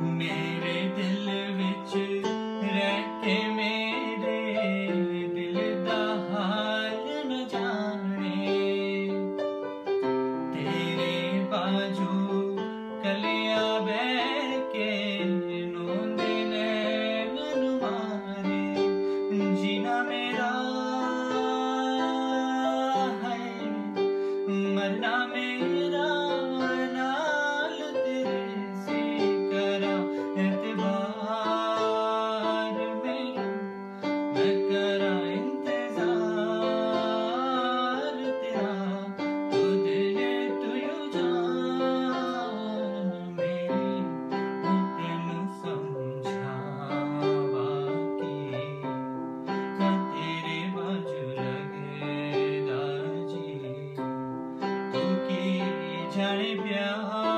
ਮੇਰੇ ਦਿਲ ਵਿੱਚ ਰਹਿ ਕੇ ਮੇਰੇ ਦਿਲ ਦਾ ਹਾਲ ਨ ਜਾਣੇ। ਤੇਰੇ ਬਾਜੂ ਕਲਿਆ ਬੈਰ ਕੇ ਨੋਂਦੇ ਨੈਣ ਨੂੰ ਮਾਰੇ। ਜੀਣਾ ਮੇਰਾ 千里冰